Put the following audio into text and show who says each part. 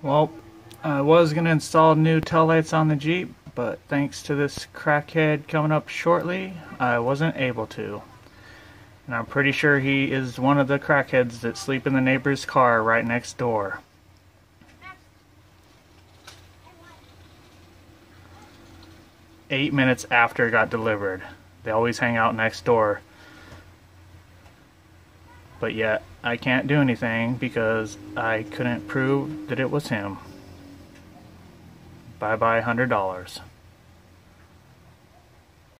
Speaker 1: Well, I was going to install new taillights on the Jeep, but thanks to this crackhead coming up shortly, I wasn't able to. And I'm pretty sure he is one of the crackheads that sleep in the neighbor's car right next door. Eight minutes after it got delivered. They always hang out next door. But yet, I can't do anything because I couldn't prove that it was him. Bye bye $100.